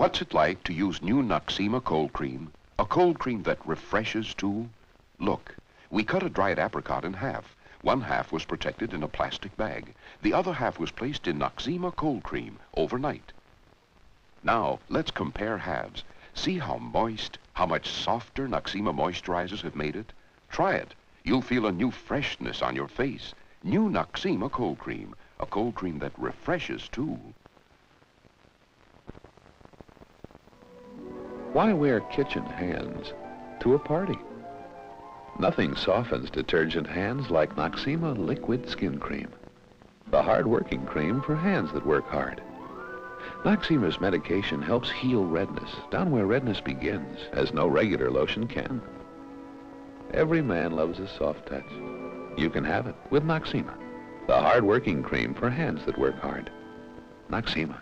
What's it like to use new Noxzema cold cream? A cold cream that refreshes too? Look, we cut a dried apricot in half. One half was protected in a plastic bag. The other half was placed in Noxzema cold cream overnight. Now, let's compare halves. See how moist, how much softer Noxzema moisturizers have made it? Try it. You'll feel a new freshness on your face. New Noxzema cold cream. A cold cream that refreshes, too. Why wear kitchen hands to a party? Nothing softens detergent hands like Noxzema Liquid Skin Cream. The hard-working cream for hands that work hard. Noxzema's medication helps heal redness, down where redness begins, as no regular lotion can. Every man loves a soft touch. You can have it with Noxzema, the hard-working cream for hands that work hard. Noxzema.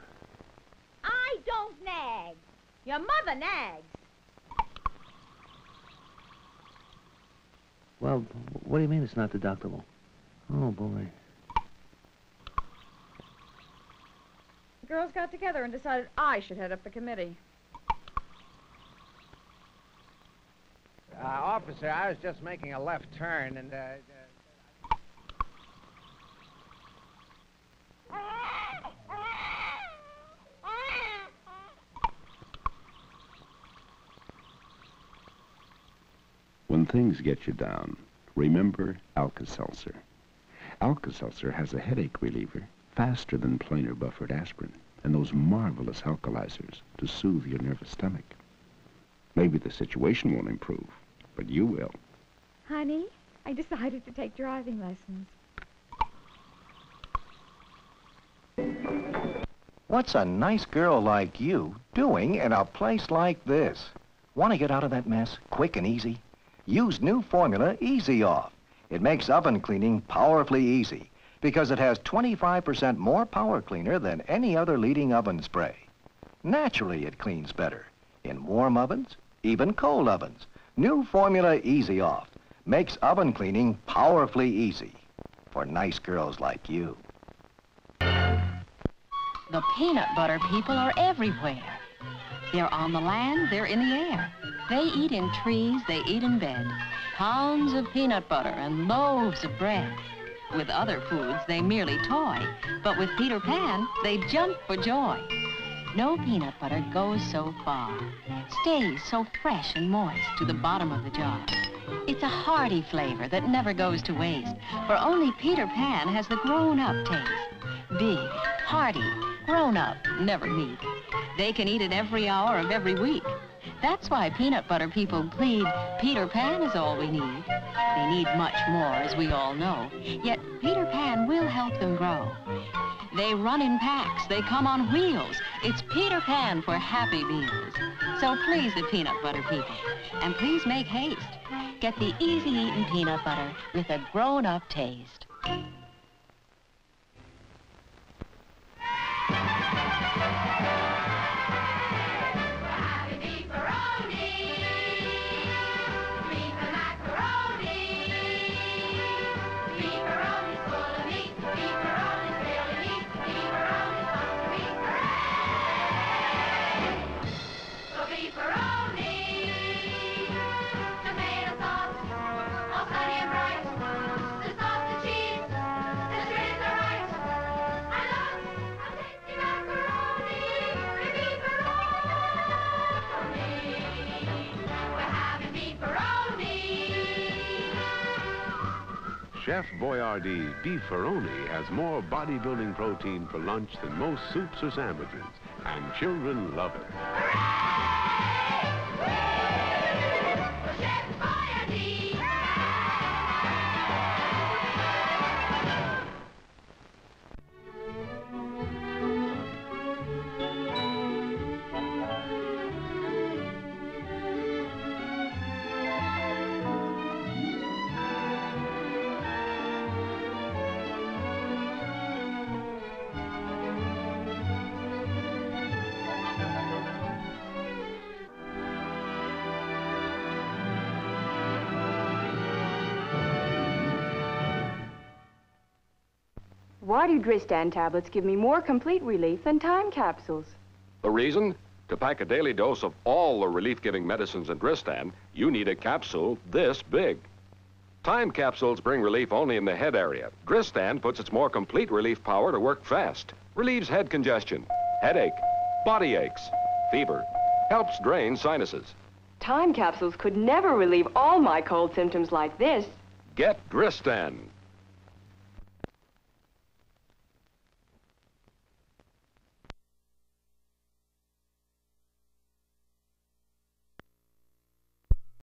I don't nag. Your mother nags. Well, what do you mean it's not deductible? Oh, boy. The girls got together and decided I should head up the committee. Uh, officer, I was just making a left turn and, uh, uh, things get you down, remember Alka-Seltzer. Alka-Seltzer has a headache reliever faster than plain or buffered aspirin and those marvelous alkalizers to soothe your nervous stomach. Maybe the situation won't improve, but you will. Honey, I decided to take driving lessons. What's a nice girl like you doing in a place like this? Want to get out of that mess quick and easy? Use new formula Easy Off. It makes oven cleaning powerfully easy because it has 25% more power cleaner than any other leading oven spray. Naturally, it cleans better in warm ovens, even cold ovens. New formula Easy Off makes oven cleaning powerfully easy for nice girls like you. The peanut butter people are everywhere. They're on the land, they're in the air. They eat in trees, they eat in bed. Pounds of peanut butter and loaves of bread. With other foods, they merely toy. But with Peter Pan, they jump for joy. No peanut butter goes so far, stays so fresh and moist to the bottom of the jar. It's a hearty flavor that never goes to waste, for only Peter Pan has the grown-up taste. Big, hearty, grown-up, never meek. They can eat it every hour of every week. That's why peanut butter people plead, Peter Pan is all we need. They need much more, as we all know, yet Peter Pan will help them grow. They run in packs, they come on wheels. It's Peter Pan for happy meals. So please the peanut butter people, and please make haste. Get the easy-eating peanut butter with a grown-up taste. Chef Boyardee beef has more bodybuilding protein for lunch than most soups or sandwiches, and children love it. Why do Dristan tablets give me more complete relief than time capsules? The reason? To pack a daily dose of all the relief-giving medicines in Dristan, you need a capsule this big. Time capsules bring relief only in the head area. Dristan puts its more complete relief power to work fast. Relieves head congestion, headache, body aches, fever. Helps drain sinuses. Time capsules could never relieve all my cold symptoms like this. Get Dristan.